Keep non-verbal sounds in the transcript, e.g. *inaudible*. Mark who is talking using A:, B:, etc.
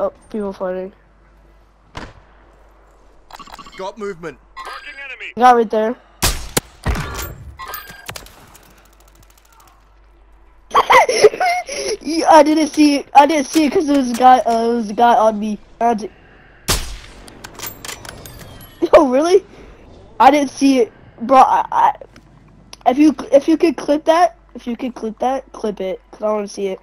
A: Oh, people fighting.
B: Got movement.
C: Enemy.
A: Got right there. *laughs* I didn't see it. I didn't see it because there was a guy. Uh, there was a guy on me. And. *laughs* Oh really? I didn't see it, bro. I, I, if you if you could clip that, if you could clip that, clip it. Cause I want to see it.